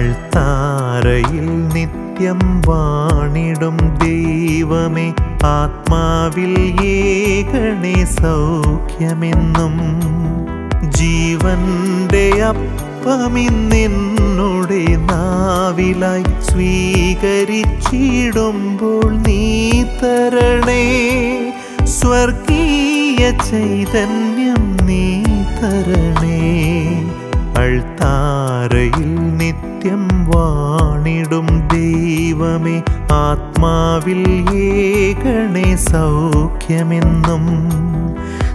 അൾത്താരയിൽ നിത്യം വാണിടും ദൈവമേ. ആത്മാവിൽ ഏകണേ സൗഖ്യമെന്നും ജീവന്റെ അപ്പമിന്നെന്നുടെ നാവിലായി സ്വീകരിച്ചിടുമ്പോൾ നീ തരണേ. സ്വർഗീയ ചൈതന്യം നീ തരണേ. അൾത്താരയിൽ നിത്യം വാണിടും ദൈവമേ. ആത്മാവിൽ ഏകണേ സൗഖ്യമെന്നും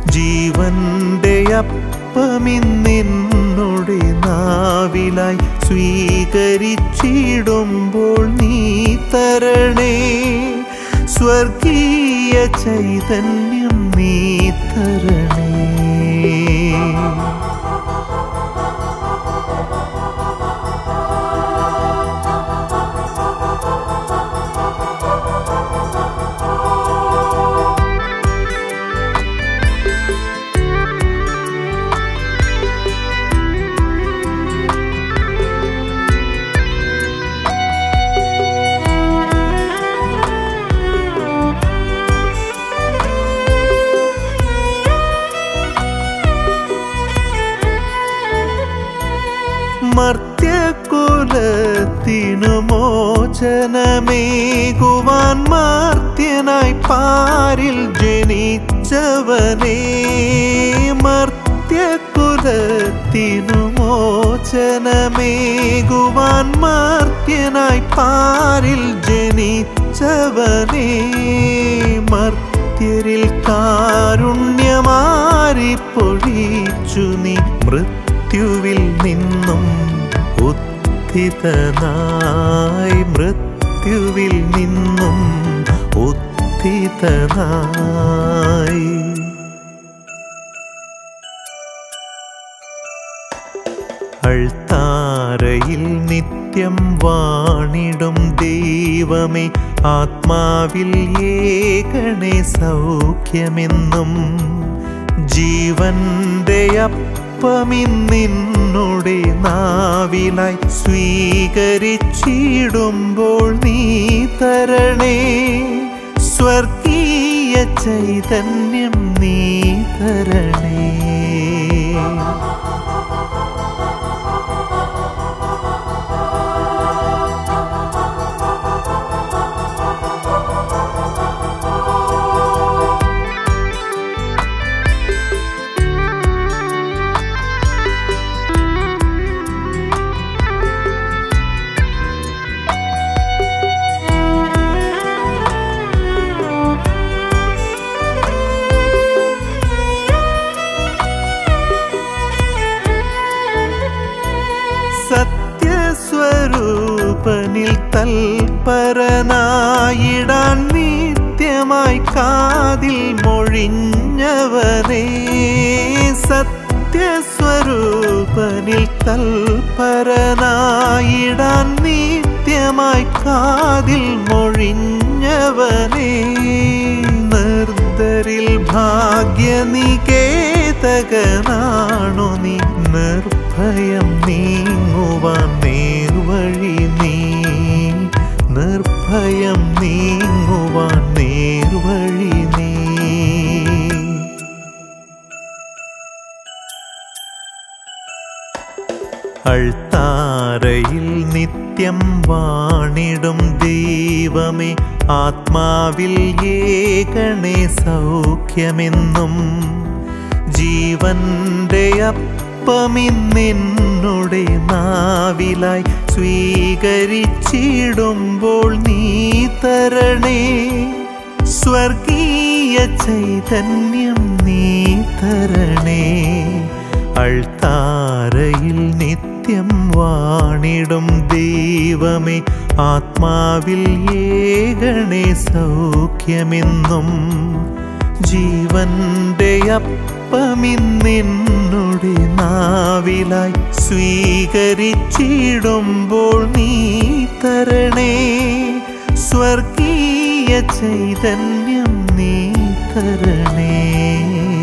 ജീവന്റെ അപ്പമിന്നിന്നുടെ നാവിലായി സ്വീകരിച്ചിടുമ്പോൾ നീ തരണേ. സ്വർഗീയ ചൈതന്യം നീ തരണേ. മർത്യകുലത്തിനു മോചനമേകുവാൻ മർത്യനായി പാരിൽ ജനിച്ചവനേ. മർത്യകുലത്തിനു മോചനമേകുവാൻ മർത്യനായി പാരിൽ ജനിച്ചവനേ. മർത്യരിൽ കാരുണ്യമാരി പൊഴിച്ചു നീ. മൃത്യുവിൽ നിന്നും ഉത്ഥിതനായി മൃത്യുവിൽ നിന്നും ഉത്ഥിതനായി അൾത്താരയിൽ നിത്യം വാണിടും ദൈവമേ ആത്മാവിൽ ഏകണേ സൗഖ്യമെന്നും ജീവന്റെ അപ്പമിന്നിന്നുടെ നാവിലായി സ്വീകരിച്ചിടുമ്പോൾ നീ തരണേ. സ്വർഗീയ ചൈതന്യം നീ തരണേ. സത്യസ്വരൂപനിൽ തൽപരനായിടാൻ നിത്യമായി കാതിൽ മൊഴിഞ്ഞവനേ. സത്യസ്വരൂപനിൽ തൽപരനായിടാൻ നിത്യമായി കാതിൽ മൊഴിഞ്ഞവനേ. നിർദ്ധരിൽ ഭാഗ്യനികേതകനാണു നീ. നിർഭയം നീങ്ങുവാൻ നേർവഴി നിർഭയം നീങ്ങുവാൻ നേർവഴി നീ. നിത്യം വാണിടും ദൈവമേ ആത്മാവിൽ ഏകണേ സൗഖ്യമെന്നും ജീവന്റെ അപ്പമിന്നെന്നുടെ നാവിലായി സ്വീകരിച്ചിടുമ്പോൾ നീ തരണേ. സ്വർഗീയ ചൈതന്യം നീ തരണേ. അൾത്താരയിൽ നിത്യം വാണിടും ദൈവമേ. ആത്മാവിൽ ഏകണേ സൗഖ്യമെന്നും ജീവന്റെ അപ്പമിന്നെന്നുടെ നാവിലായി സ്വീകരിച്ചിടുമ്പോൾ നീ തരണേ. സ്വർഗീയ ചൈതന്യം നീ തരണേ.